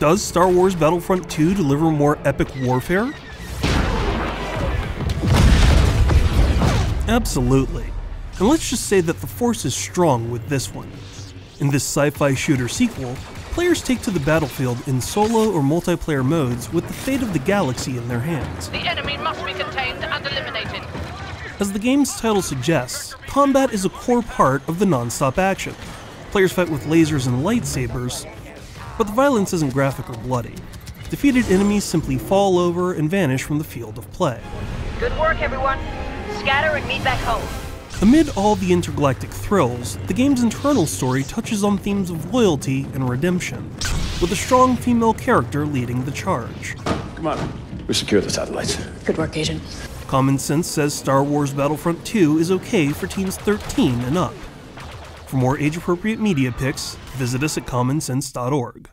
Does Star Wars Battlefront 2 deliver more epic warfare? Absolutely. And let's just say that the Force is strong with this one. In this sci fi shooter sequel, players take to the battlefield in solo or multiplayer modes with the fate of the galaxy in their hands. The enemy must be contained and eliminated. As the game's title suggests, combat is a core part of the non stop action. Players fight with lasers and lightsabers, but the violence isn't graphic or bloody. Defeated enemies simply fall over and vanish from the field of play. Good work, everyone. Scatter and meet back home. Amid all the intergalactic thrills, the game's internal story touches on themes of loyalty and redemption, with a strong female character leading the charge. Come on. We secure the satellites. Good work, Agent. Common Sense says Star Wars Battlefront 2 is okay for teens 13 and up. For more age appropriate media picks, visit us at commonsense.org.